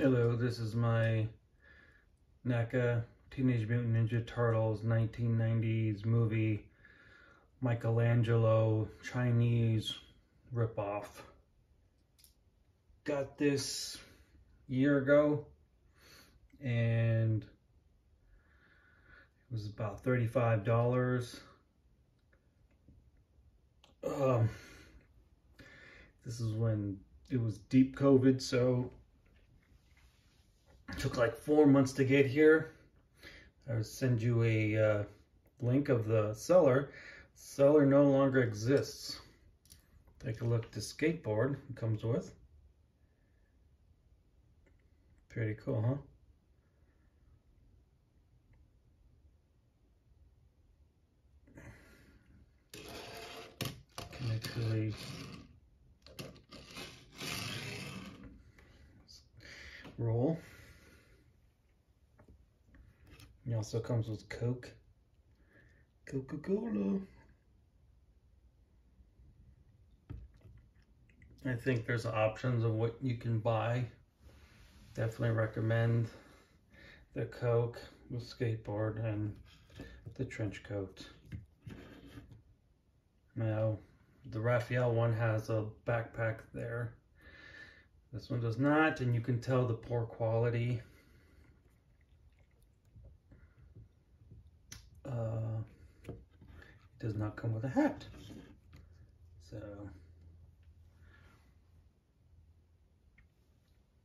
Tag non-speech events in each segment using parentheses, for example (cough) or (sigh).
Hello, this is my NECA Teenage Mutant Ninja Turtles 1990s movie Michelangelo Chinese ripoff. Got this year ago and it was about $35. Um, this is when it was deep COVID, so took like four months to get here. I'll send you a uh, link of the seller. Seller no longer exists. Take a look at the skateboard it comes with. Pretty cool, huh? Can actually roll. It also comes with Coke. Coca-Cola. I think there's options of what you can buy. Definitely recommend the Coke, the skateboard, and the trench coat. Now, the Raphael one has a backpack there. This one does not, and you can tell the poor quality. Uh, it does not come with a hat. So,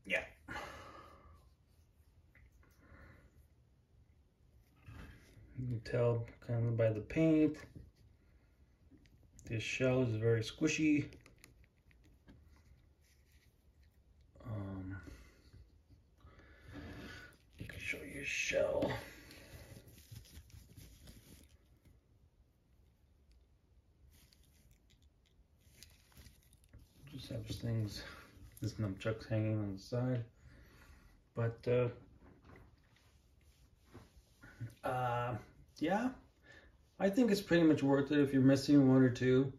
yeah. You can tell kind of by the paint. This shell is very squishy. Um, you can show your shell. Have things, this nunchuck's hanging on the side. But, uh, uh, yeah, I think it's pretty much worth it if you're missing one or two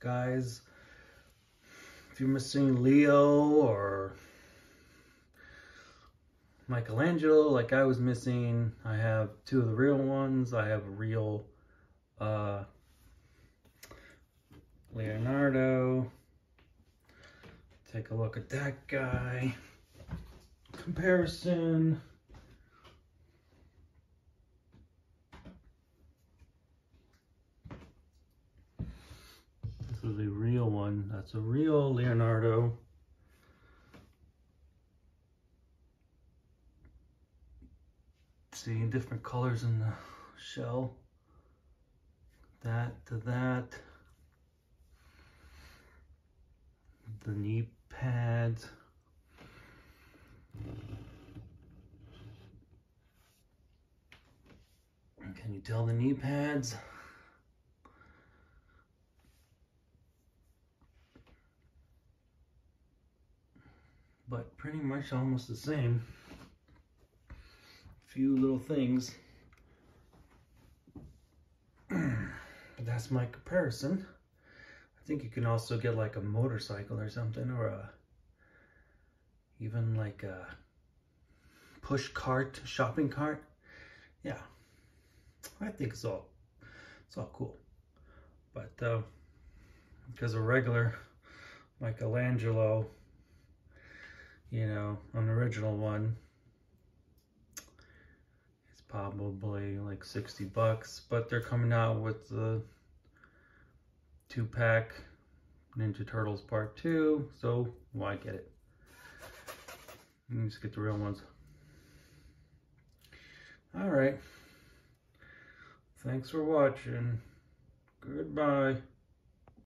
guys. If you're missing Leo or Michelangelo, like I was missing, I have two of the real ones. I have a real uh, Leonardo. Take a look at that guy. Comparison. This is a real one. That's a real Leonardo. Seeing different colors in the shell. That to that. The knee pads. Can you tell the knee pads? But pretty much almost the same. A few little things. (clears throat) That's my comparison. I think you can also get like a motorcycle or something or a even like a push cart, shopping cart. Yeah, I think it's all, it's all cool. But uh, because a regular Michelangelo, you know, an original one, it's probably like 60 bucks, but they're coming out with the two pack Ninja Turtles Part 2, so why get it? Me just get the real ones. All right. Thanks for watching. Goodbye.